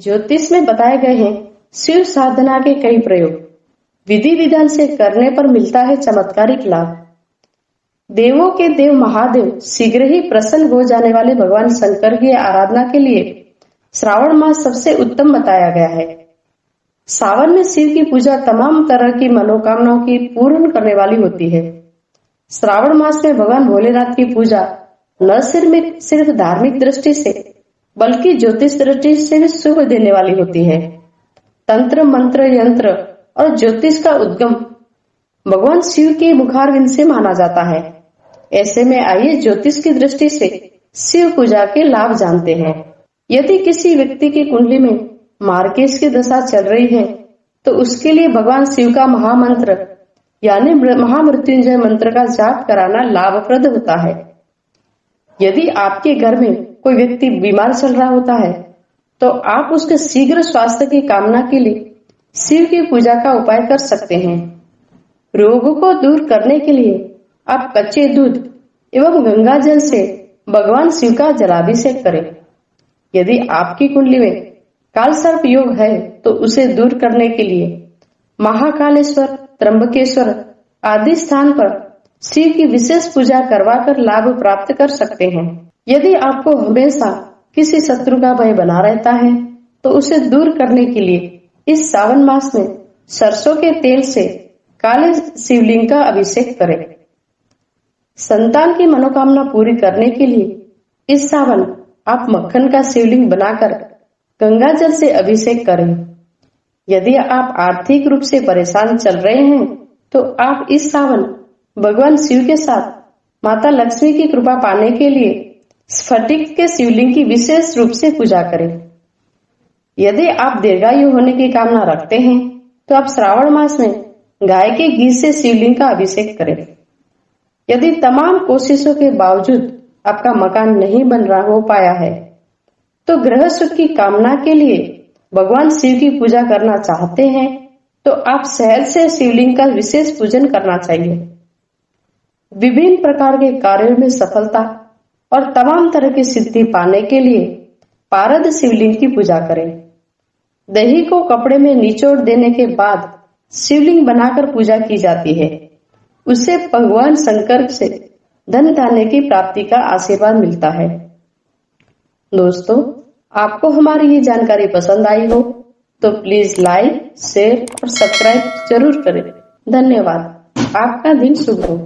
ज्योतिष में बताए गए हैं शिव साधना के कई प्रयोग। विधि विधान से करने पर मिलता है चमत्कारिक लाभ। देवों के देव महादेव शीघ्र ही प्रसन्न हो जाने वाले भगवान शंकर की आराधना के लिए श्रावण मास सबसे उत्तम बताया गया है। सावन में शिव की पूजा तमाम तरह की मनोकामनाओं की पूर्ण करने वाली होती है। श्रावण मास में भगवान भोलेनाथ की पूजा न सिर्फ़ सिर्फ़ धार्मिक दृष्टि से बल्कि ज्योतिष दृष्टि से भी शुभ देने वाली होती है। तंत्र, मंत्र, यंत्र और ज्योतिष का उद्गम भगवान शिव के मुखारविंद से माना जाता है। ऐसे में आइए ज्योतिष की दृष्टि से शिव पूजा के लाभ जानते हैं। यदि किसी व्यक्ति की कुंडली में मार्केश की दशा चल रही है तो उसके लिए भगवान शिव का महामंत्र, यानी महामृत्युंजय मंत्र का जाप कराना लाभप्रद होता है। यदि आपके घर में कोई व्यक्ति बीमार चल रहा होता है तो आप उसके शीघ्र स्वास्थ्य की कामना के लिए शिव की पूजा का उपाय कर सकते हैं। रोग को दूर करने के लिए आप कच्चे दूध एवं गंगा जल से भगवान शिव का जलाभिषेक करें। यदि आपकी कुंडली में काल सर्प योग है तो उसे दूर करने के लिए महाकालेश्वर त्रंबकेश्वर आदि स्थान पर शिव की विशेष पूजा करवाकर लाभ प्राप्त कर सकते हैं। यदि आपको हमेशा किसी शत्रु का भय बना रहता है तो उसे दूर करने के लिए इस सावन मास में सरसों के तेल से काले शिवलिंग का अभिषेक करें। संतान की मनोकामना पूरी करने के लिए इस सावन आप मक्खन का शिवलिंग बनाकर गंगा जल से अभिषेक करें। यदि आप आर्थिक रूप से परेशान चल रहे हैं तो आप इस सावन भगवान शिव के साथ माता लक्ष्मी की कृपा पाने के लिए स्फटिक के शिवलिंग की विशेष रूप से पूजा करें। यदि आप दीर्घायु होने की कामना रखते हैं तो आप श्रावण मास में गाय के घी से शिवलिंग का अभिषेक करें। यदि तमाम कोशिशों के बावजूद आपका मकान नहीं बन रहा हो पाया है तो ग्रह सुख की कामना के लिए भगवान शिव की पूजा करना चाहते हैं तो आप शहर से शिवलिंग का विशेष पूजन करना चाहिए। विभिन्न प्रकार के कार्यों में सफलता और तमाम तरह की सिद्धि पाने के लिए पारद शिवलिंग की पूजा करें। दही को कपड़े में निचोड़ देने के बाद शिवलिंग बनाकर पूजा की जाती है। उससे भगवान शंकर से धन धान्य की प्राप्ति का आशीर्वाद मिलता है। दोस्तों, आपको हमारी ये जानकारी पसंद आई हो तो प्लीज़ लाइक, शेयर और सब्सक्राइब ज़रूर करें। धन्यवाद। आपका दिन शुभ हो।